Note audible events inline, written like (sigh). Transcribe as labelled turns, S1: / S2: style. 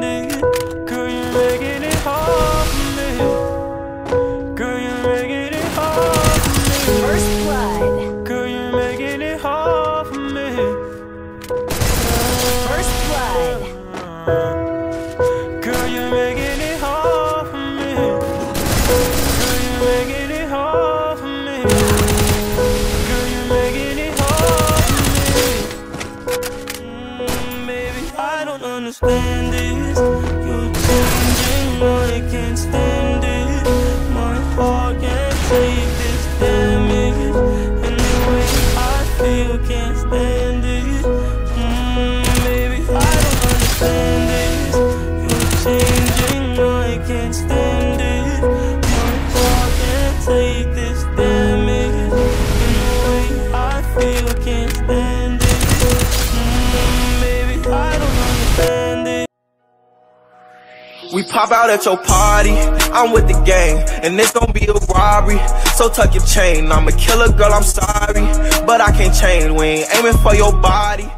S1: It. Girl, you're making it hard for me. Girl, you're making it hard for me.
S2: First blood.
S1: Girl, you're making it hard for me. First blood. (laughs) Understand this. You're changing, I can't stand it. My heart can't take this damage. And the way I feel, can't stand it. Mm, baby, I don't understand this. You're changing, I can't stand it.
S3: We pop out at your party, I'm with the gang, and this gonna be a robbery. So tuck your chain, I'm a killer girl, I'm sorry, but I can't change. We ain't aiming for your body.